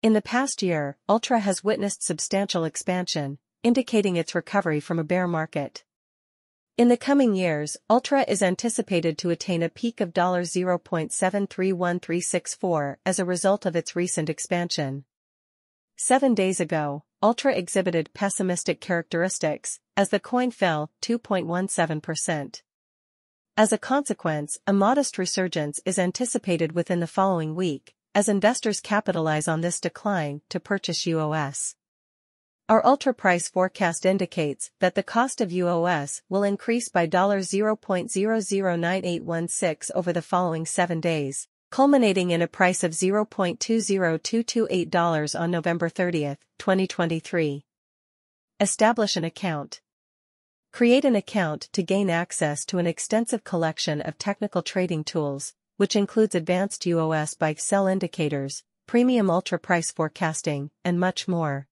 In the past year, Ultra has witnessed substantial expansion, indicating its recovery from a bear market. In the coming years, Ultra is anticipated to attain a peak of $0.731364 as a result of its recent expansion. Seven days ago, Ultra exhibited pessimistic characteristics, as the coin fell 2.17%. As a consequence, a modest resurgence is anticipated within the following week, as investors capitalize on this decline to purchase UOS. Our ultra price forecast indicates that the cost of UOS will increase by $0.009816 over the following seven days, culminating in a price of $0.20228 on November 30, 2023. Establish an account. Create an account to gain access to an extensive collection of technical trading tools, which includes advanced UOS buy sell indicators, premium ultra price forecasting, and much more.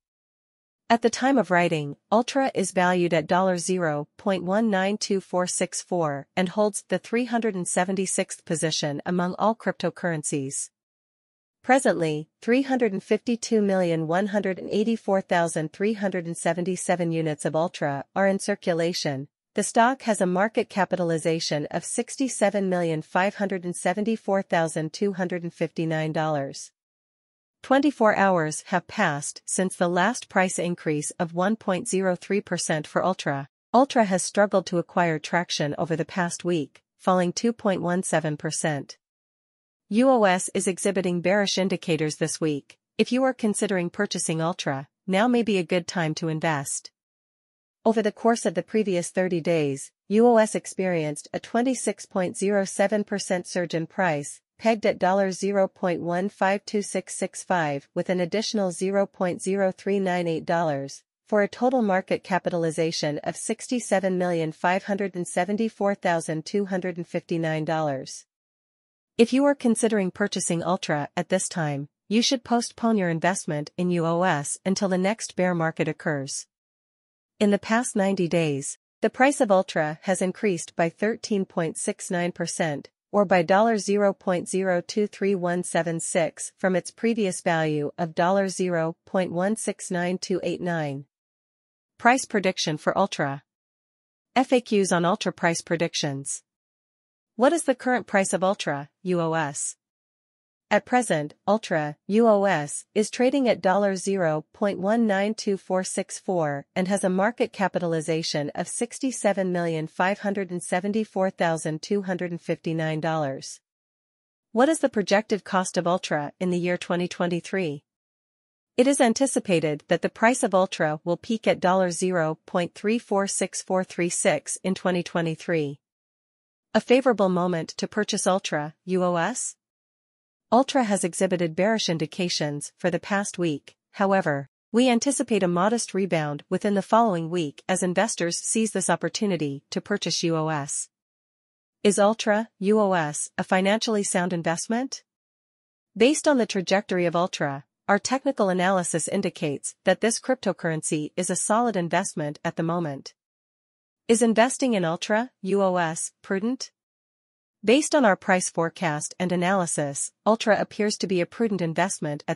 At the time of writing, Ultra is valued at $0.192464 and holds the 376th position among all cryptocurrencies. Presently, 352,184,377 units of Ultra are in circulation. The stock has a market capitalization of $67,574,259. 24 hours have passed since the last price increase of 1.03% for Ultra. Ultra has struggled to acquire traction over the past week, falling 2.17%. UOS is exhibiting bearish indicators this week. If you are considering purchasing Ultra, now may be a good time to invest. Over the course of the previous 30 days, UOS experienced a 26.07% surge in price, pegged at $0.152665 with an additional $0.0398, for a total market capitalization of $67,574,259. If you are considering purchasing Ultra at this time, you should postpone your investment in UOS until the next bear market occurs. In the past 90 days, the price of Ultra has increased by 13.69%, or by $0.023176 from its previous value of $0.169289. Price prediction for Ultra. FAQs on Ultra price predictions. What is the current price of Ultra, UOS? At present, Ultra, UOS, is trading at $0.192464 and has a market capitalization of $67,574,259. What is the projected cost of Ultra in the year 2023? It is anticipated that the price of Ultra will peak at $0.346436 in 2023. A favorable moment to purchase Ultra, UOS? Ultra has exhibited bearish indications for the past week, however, we anticipate a modest rebound within the following week as investors seize this opportunity to purchase UOS. Is Ultra, UOS, a financially sound investment? Based on the trajectory of Ultra, our technical analysis indicates that this cryptocurrency is a solid investment at the moment. Is investing in Ultra, UOS, prudent? Based on our price forecast and analysis, Ultra appears to be a prudent investment at